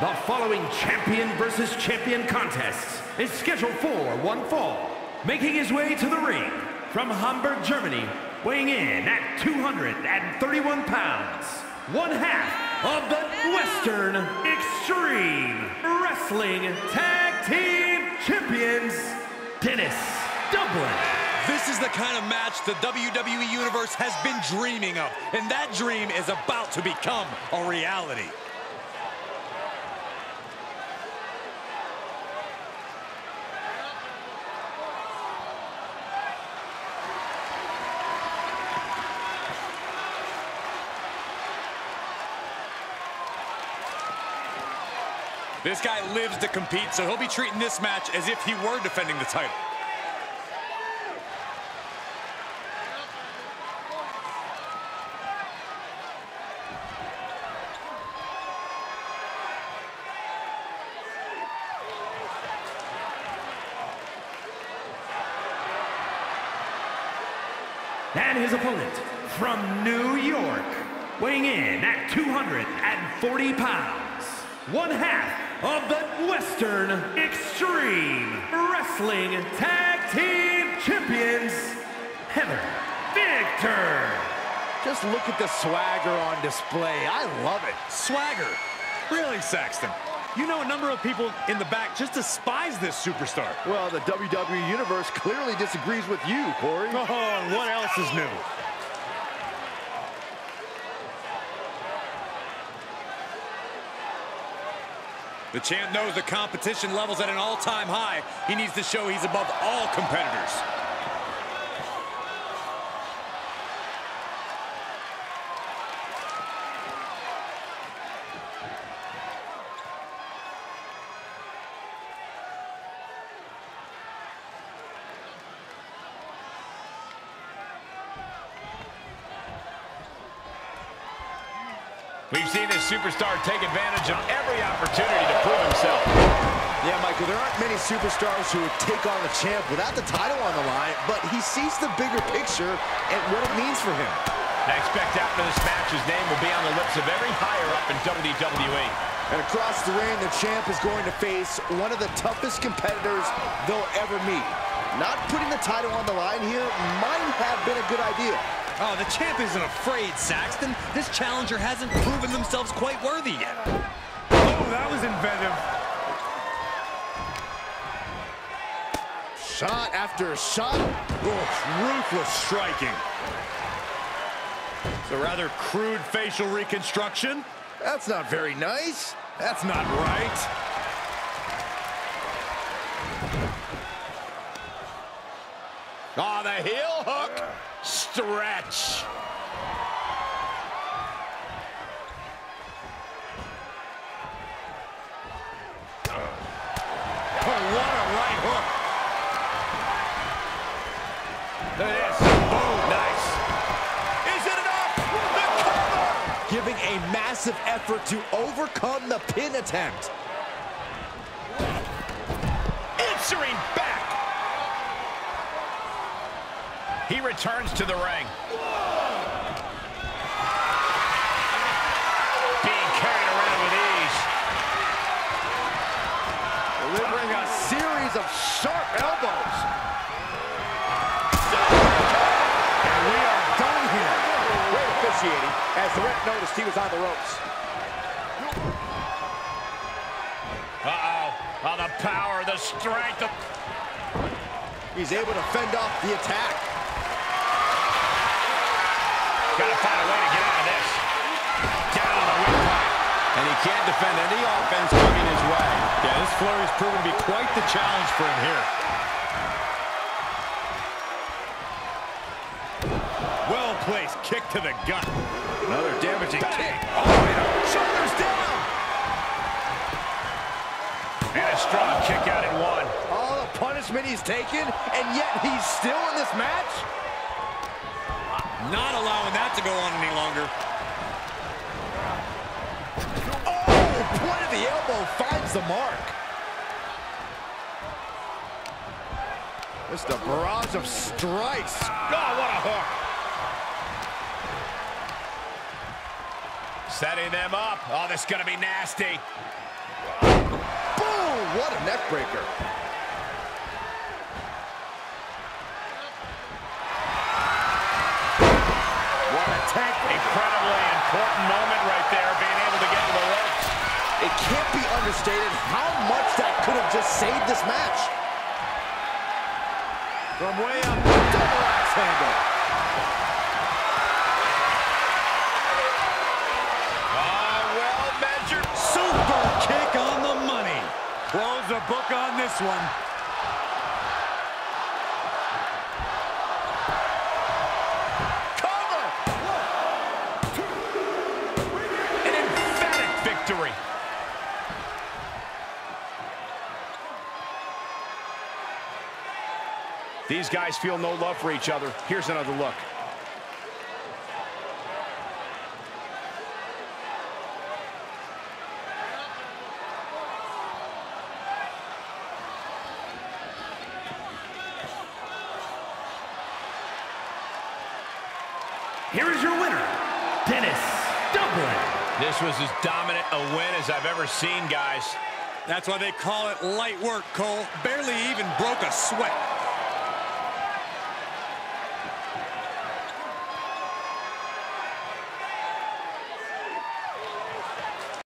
The following champion versus champion contest is scheduled for one fall. Making his way to the ring from Hamburg, Germany, weighing in at 231 pounds, one half of the Western Extreme Wrestling Tag Team Champions, Dennis Dublin. This is the kind of match the WWE Universe has been dreaming of, and that dream is about to become a reality. This guy lives to compete, so he'll be treating this match as if he were defending the title. And his opponent from New York, weighing in at 240 pounds, one half of the Western Extreme Wrestling Tag Team Champions, Heather Victor. Just look at the swagger on display. I love it. Swagger. Really, Saxton? You know a number of people in the back just despise this superstar. Well, the WWE Universe clearly disagrees with you, Corey. Oh, and what else is new? The champ knows the competition level's at an all-time high. He needs to show he's above all competitors. We've seen this superstar take advantage of every opportunity to prove himself. Yeah, Michael, there aren't many superstars who would take on the champ without the title on the line, but he sees the bigger picture and what it means for him. I expect after this match, his name will be on the lips of every higher-up in WWE. And across the ring, the champ is going to face one of the toughest competitors they'll ever meet. Not putting the title on the line here might have been a good idea. Oh, the champ isn't afraid, Saxton. This challenger hasn't proven themselves quite worthy yet. Oh, that was inventive. Shot after shot. Oh, ruthless striking. It's a rather crude facial reconstruction. That's not very nice. That's not right. Oh, the heel hook. Stretch. Oh, what a right hook. Look at. Boom. Nice. Is it enough? The cover! Giving a massive effort to overcome the pin attempt. Answering back. He returns to the ring. Being carried around with ease. Delivering a series of sharp elbows. And we are done here. Great officiating as the ref noticed he was on the ropes. Uh-oh. Oh, the power, the strength. Of... He's able to fend off the attack. Gotta find a way to get out of this. Down on the windpipe. And he can't defend any offense coming his way. Yeah, this flurry's proven to be quite the challenge for him here. Well-placed kick to the gut. Another damaging kick. Oh, shoulders down. And a strong kick out at one. All the punishment he's taken, and yet he's still in this match? Not allowing that to go on any longer. Oh, point of the elbow finds the mark. Just a barrage of strikes. Oh, what a hook. Setting them up. Oh, this is going to be nasty. Boom, what a neck Incredibly important moment right there, being able to get to the ropes. It can't be understated how much that could have just saved this match. From way up, double axe handle. Ah, well measured. Super kick on the money. Close the book on this one. These guys feel no love for each other. Here's another look. Here is your winner, Dennis Dublin. This was as dominant a win as I've ever seen, guys. That's why they call it light work, Cole. Barely even broke a sweat.